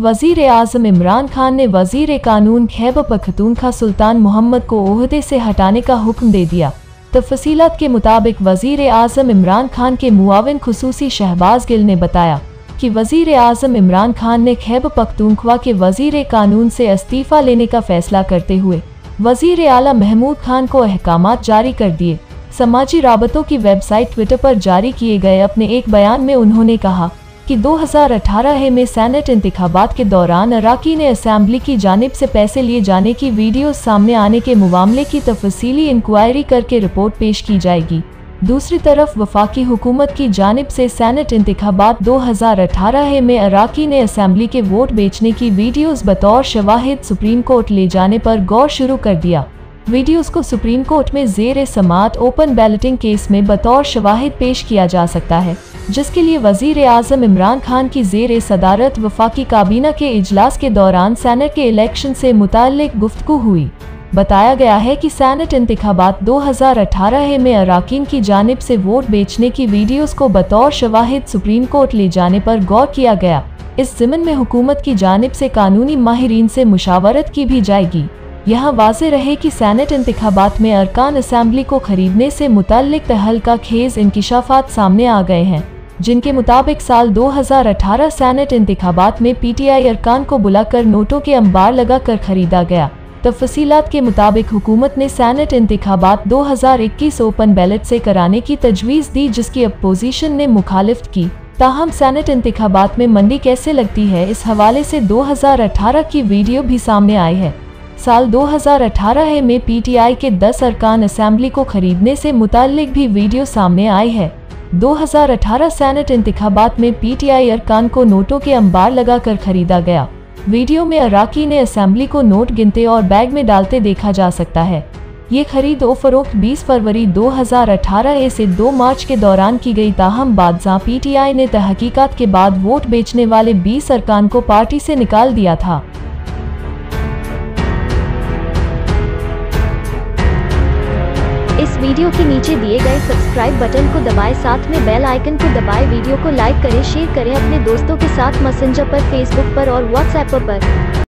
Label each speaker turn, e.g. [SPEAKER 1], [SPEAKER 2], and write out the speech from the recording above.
[SPEAKER 1] वज़ीर आज़म इमरान खान ने वज़ीर कानून खैबर पख्तूनखा सुल्तान मोहम्मद को ओहदे से हटाने का हुक्म दे दिया। तफसीलत के मुताबिक वज़ीर आज़म इमरान खान के मुआवन खसूसी शहबाज गिल ने बताया कि वज़ीर आज़म इमरान खान ने खैब पख्तूनख्वा के वज़ीर कानून से इस्तीफ़ा लेने का फैसला करते हुए वज़ीर अला महमूद खान को अहकाम जारी कर दिए। समाजी राबतों की वेबसाइट ट्विटर पर जारी किए गए अपने एक बयान में उन्होंने कहा कि 2018 में सैनेट इंतबात के दौरान अराकीन असम्बली की जानब से पैसे लिए जाने की वीडियो सामने आने के मामले की तफसीली इंक्वायरी करके रिपोर्ट पेश की जाएगी। दूसरी तरफ़ वफाकी हुकूमत की जानब से सैनेट इंतबात 2018 में अराकी ने असम्बली के वोट बेचने की वीडियोस बतौर शवाहिद सुप्रीम कोर्ट ले जाने पर गौर शुरू कर दिया। वीडियोस को सुप्रीम कोर्ट में जेर समात ओपन बैलेटिंग केस में बतौर शवाहिद पेश किया जा सकता है, जिसके लिए वज़ीर आज़म इमरान खान की जेर सदारत वफाकी काबीना के इजलास के दौरान सैनेट के इलेक्शन से मुतल गुफ्तु हुई। बताया गया है कि सैनेट इंतबात 2018 में अरकान की जानब से वोट बेचने की वीडियोस को बतौर शवाहिद सुप्रीम कोर्ट ले जाने पर गौर किया गया। इस जिमन में हुकूमत की जानब से कानूनी माहरीन से मुशावरत की भी जाएगी। यहाँ वाज रहे कि सैनेट इंतबात में अरकान असम्बली को खरीदने से मुतल तहलका खेज इंकशाफात सामने आ गए हैं, जिनके मुताबिक साल 2018 सैनेट इंतबात में पीटीआई अरकान को बुलाकर नोटों के अंबार लगा कर खरीदा गया। तफसीलात के मुताबिक हुकूमत ने सैनेट इंतबात 2021 ओपन बैलेट से कराने की तजवीज़ दी, जिसकी अपोजिशन ने मुखालिफ की। ताहम सैनेट इंतबात में मंडी कैसे लगती है, इस हवाले से 2018 की वीडियो भी सामने आई है। साल 2018 में पीटीआई के 10 अरकान असम्बली को खरीदने से मुतलिक भी वीडियो सामने आई है। 2018 सैनेट इंतबात में पीटीआई अरकान को नोटों के अंबार लगाकर खरीदा गया। वीडियो में अराकी ने असेंबली को नोट गिनते और बैग में डालते देखा जा सकता है। ये खरीद फरोख्त 20 फरवरी 2018 से 2 मार्च के दौरान की गई ताहम बादशाह पीटीआई ने तहकीकात के बाद वोट बेचने वाले 20 अरकान को पार्टी से निकाल दिया था।
[SPEAKER 2] इस वीडियो के नीचे दिए गए सब्सक्राइब बटन को दबाएँ। साथ में बेल आइकन को दबाएँ। वीडियो को लाइक करें शेयर करें अपने दोस्तों के साथ मैसेंजर पर फेसबुक पर और व्हाट्सएप पर।